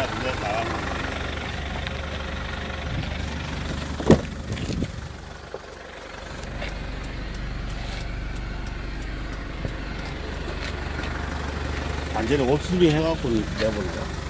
날 눈에 나와. 완전히 옷 수리 해갖고 내버린다.